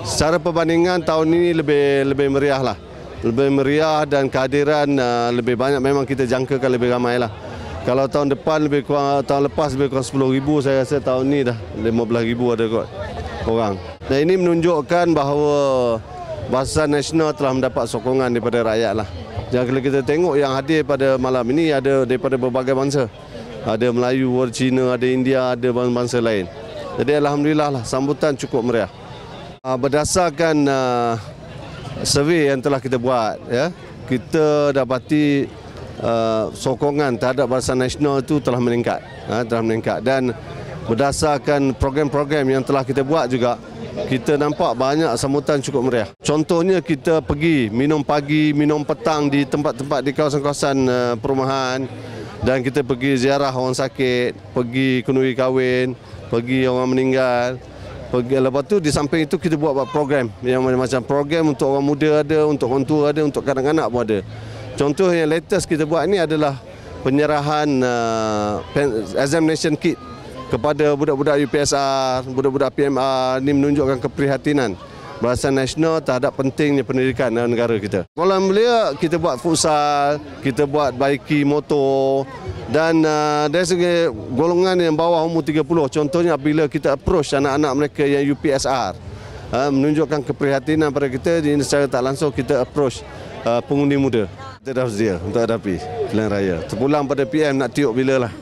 Secara perbandingan tahun ini lebih lebih meriah lah. Lebih meriah dan kehadiran uh, lebih banyak memang kita jangkakan lebih ramai lah. Kalau tahun depan lebih kurang, tahun lepas lebih kurang 10 ribu, saya rasa tahun ini dah 15 ribu ada kot orang. Dan ini menunjukkan bahawa Bahasa Nasional telah mendapat sokongan daripada rakyat lah. Dan kalau kita tengok yang hadir pada malam ini ada daripada berbagai bangsa. Ada Melayu, ada Cina, ada India, ada bangsa lain. Jadi Alhamdulillah lah, sambutan cukup meriah. Ah, berdasarkan uh, survey yang telah kita buat, ya, kita dapati uh, sokongan terhadap Barisan Nasional itu telah meningkat. Uh, telah meningkat. Dan berdasarkan program-program yang telah kita buat juga, kita nampak banyak sambutan cukup meriah. Contohnya kita pergi minum pagi, minum petang di tempat-tempat di kawasan-kawasan uh, perumahan dan kita pergi ziarah orang sakit, pergi kenduri kahwin, pergi orang meninggal. Lepas tu di samping itu kita buat program yang macam program untuk orang muda ada, untuk orang tua ada, untuk kanak-kanak pun ada. Contoh yang latest kita buat ini adalah penyerahan uh, examination kit kepada budak-budak UPSR, budak-budak PMR ini menunjukkan keprihatinan Barisan Nasional terhadap pentingnya pendidikan dalam negara kita. Kuala Melaya kita buat futsal, kita buat baiki motor dan uh, dari segi golongan yang bawah umur 30 contohnya bila kita approach anak-anak mereka yang UPSR uh, menunjukkan keprihatinan pada kita di secara tak langsung kita approach uh, pengundi muda. Kita dah sedia untuk hadapi pilihan raya. Terpulang pada PM nak tiup bila lah.